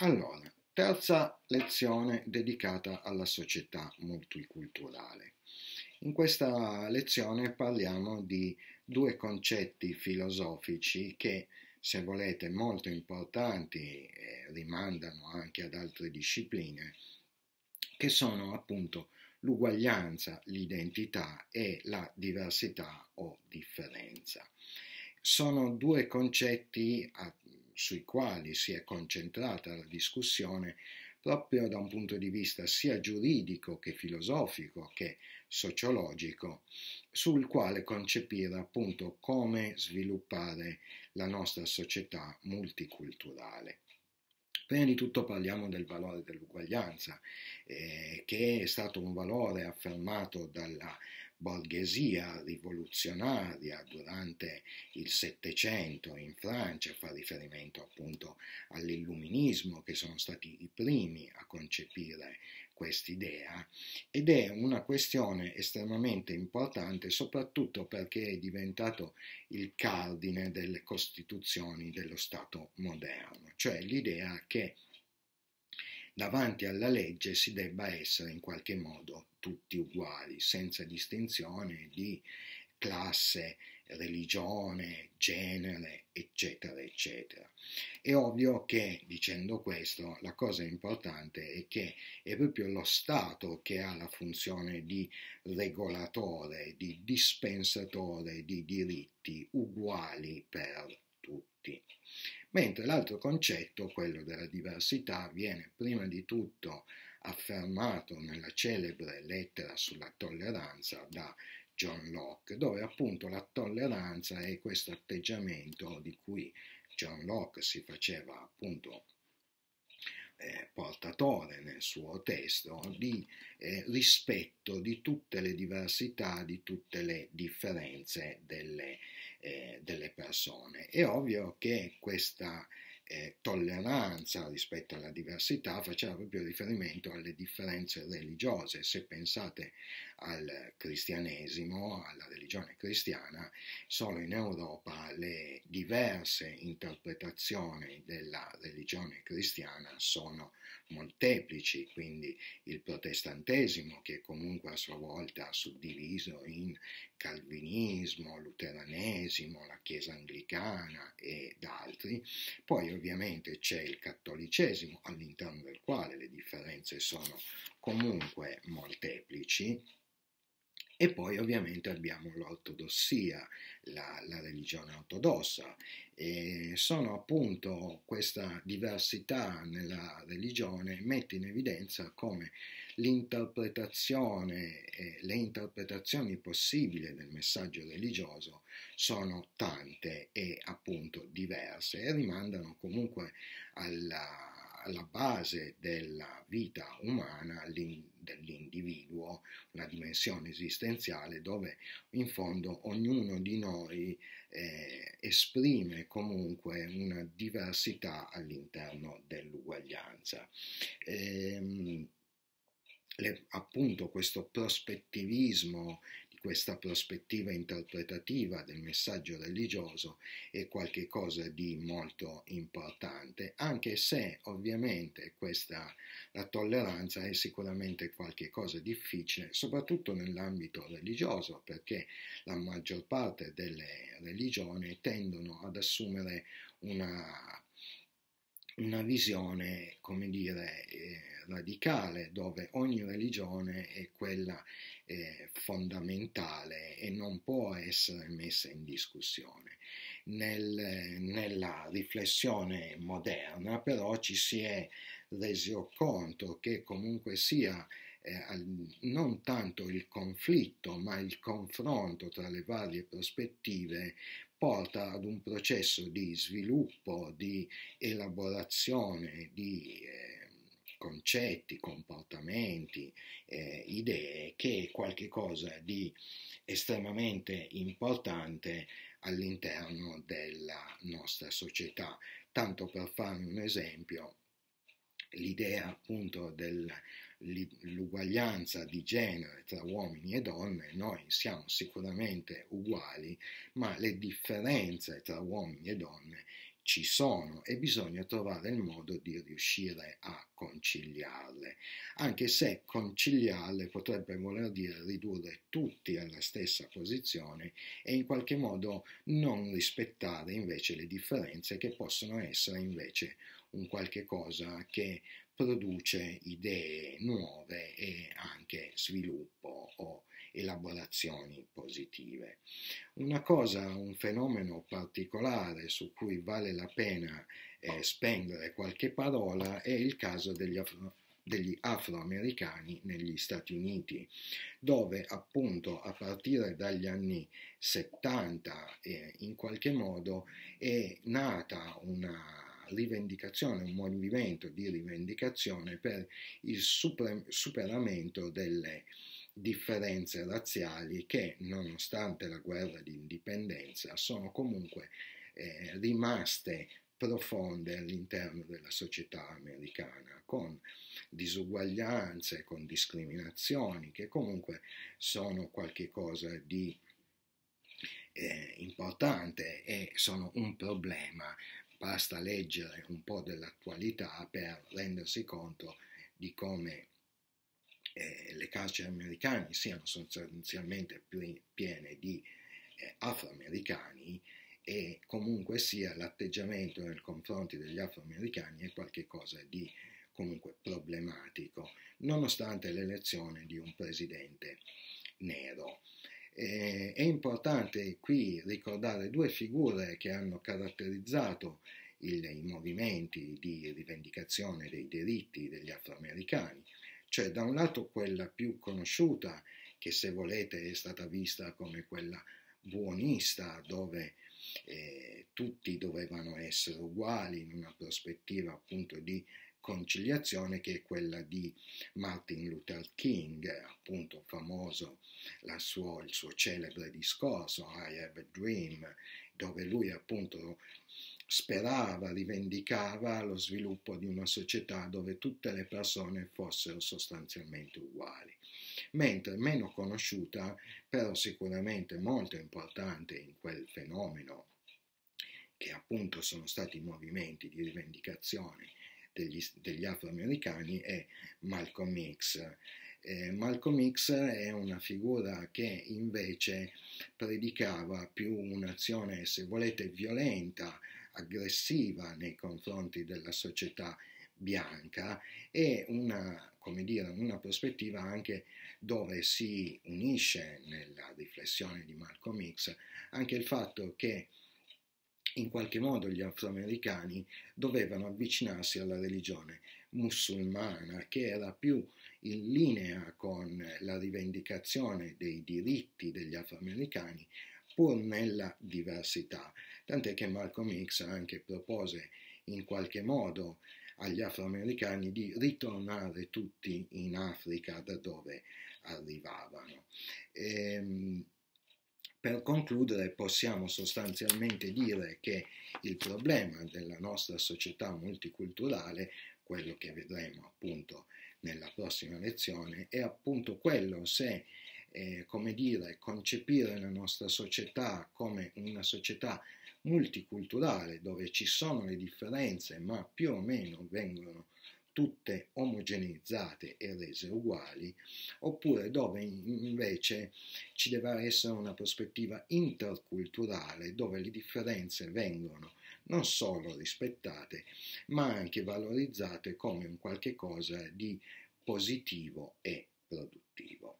Allora, terza lezione dedicata alla società multiculturale. In questa lezione parliamo di due concetti filosofici che, se volete, molto importanti e rimandano anche ad altre discipline, che sono appunto l'uguaglianza, l'identità e la diversità o differenza. Sono due concetti sui quali si è concentrata la discussione proprio da un punto di vista sia giuridico che filosofico che sociologico, sul quale concepire appunto come sviluppare la nostra società multiculturale. Prima di tutto parliamo del valore dell'uguaglianza, eh, che è stato un valore affermato dalla borghesia rivoluzionaria durante il Settecento in Francia, fa riferimento appunto all'illuminismo che sono stati i primi a concepire quest'idea ed è una questione estremamente importante soprattutto perché è diventato il cardine delle costituzioni dello Stato moderno, cioè l'idea che davanti alla legge si debba essere in qualche modo tutti uguali, senza distinzione di classe, religione, genere, eccetera, eccetera. È ovvio che dicendo questo la cosa importante è che è proprio lo Stato che ha la funzione di regolatore, di dispensatore di diritti uguali per tutti mentre l'altro concetto, quello della diversità, viene prima di tutto affermato nella celebre lettera sulla tolleranza da John Locke, dove appunto la tolleranza è questo atteggiamento di cui John Locke si faceva appunto eh, portatore nel suo testo di eh, rispetto di tutte le diversità, di tutte le differenze delle, eh, delle persone. È ovvio che questa eh, tolleranza rispetto alla diversità faceva proprio riferimento alle differenze religiose. Se pensate al cristianesimo, alla religione cristiana, solo in Europa le diverse interpretazioni della religione cristiana sono molteplici, quindi il protestantesimo che comunque a sua volta ha suddiviso in calvinismo, luteranesimo, la chiesa anglicana ed altri, poi ovviamente c'è il cattolicesimo all'interno del quale le differenze sono comunque molteplici e poi ovviamente abbiamo l'ortodossia, la, la religione ortodossa. E sono appunto questa diversità nella religione mette in evidenza come l'interpretazione, eh, le interpretazioni possibili del messaggio religioso sono tante e appunto diverse e rimandano comunque alla alla base della vita umana dell'individuo, una dimensione esistenziale dove in fondo ognuno di noi eh, esprime comunque una diversità all'interno dell'uguaglianza. Ehm, le, appunto questo prospettivismo questa prospettiva interpretativa del messaggio religioso è qualcosa di molto importante, anche se ovviamente questa, la tolleranza è sicuramente qualcosa di difficile, soprattutto nell'ambito religioso, perché la maggior parte delle religioni tendono ad assumere una una visione, come dire, eh, radicale, dove ogni religione è quella eh, fondamentale e non può essere messa in discussione. Nel, nella riflessione moderna però ci si è resi conto che comunque sia eh, non tanto il conflitto ma il confronto tra le varie prospettive porta ad un processo di sviluppo, di elaborazione di eh, concetti, comportamenti, eh, idee, che è qualcosa di estremamente importante all'interno della nostra società. Tanto per fare un esempio, l'idea appunto del l'uguaglianza di genere tra uomini e donne, noi siamo sicuramente uguali, ma le differenze tra uomini e donne ci sono e bisogna trovare il modo di riuscire a conciliarle, anche se conciliarle potrebbe voler dire ridurre tutti alla stessa posizione e in qualche modo non rispettare invece le differenze che possono essere invece un qualche cosa che produce idee nuove e anche sviluppo o elaborazioni positive. Una cosa, un fenomeno particolare su cui vale la pena eh, spendere qualche parola è il caso degli, afro, degli afroamericani negli Stati Uniti, dove appunto a partire dagli anni 70 eh, in qualche modo è nata una rivendicazione, un movimento di rivendicazione per il super, superamento delle differenze razziali che, nonostante la guerra di indipendenza, sono comunque eh, rimaste profonde all'interno della società americana, con disuguaglianze, con discriminazioni che comunque sono qualcosa di eh, importante e sono un problema. Basta leggere un po' dell'attualità per rendersi conto di come eh, le carceri americane siano sostanzialmente piene di eh, afroamericani e comunque sia l'atteggiamento nei confronti degli afroamericani è qualcosa di comunque problematico, nonostante l'elezione di un presidente nero. Eh, è importante qui ricordare due figure che hanno caratterizzato il, i movimenti di rivendicazione dei diritti degli afroamericani cioè da un lato quella più conosciuta, che se volete è stata vista come quella buonista, dove eh, tutti dovevano essere uguali in una prospettiva appunto di conciliazione che è quella di Martin Luther King, appunto famoso suo, il suo celebre discorso I Have a Dream, dove lui appunto sperava, rivendicava lo sviluppo di una società dove tutte le persone fossero sostanzialmente uguali. Mentre meno conosciuta, però sicuramente molto importante in quel fenomeno, che appunto sono stati i movimenti di rivendicazione degli, degli afroamericani, è Malcolm X. Eh, Malcolm X è una figura che invece predicava più un'azione, se volete, violenta, aggressiva nei confronti della società bianca e una, dire, una prospettiva anche dove si unisce nella riflessione di Malcolm X anche il fatto che in qualche modo gli afroamericani dovevano avvicinarsi alla religione musulmana che era più in linea con la rivendicazione dei diritti degli afroamericani pur nella diversità tant'è che Malcolm X anche propose in qualche modo agli afroamericani di ritornare tutti in Africa da dove arrivavano. E, ehm, per concludere possiamo sostanzialmente dire che il problema della nostra società multiculturale, quello che vedremo appunto nella prossima lezione, è appunto quello se, eh, come dire, concepire la nostra società come una società multiculturale dove ci sono le differenze ma più o meno vengono tutte omogeneizzate e rese uguali, oppure dove invece ci deve essere una prospettiva interculturale dove le differenze vengono non solo rispettate, ma anche valorizzate come un qualche cosa di positivo e produttivo.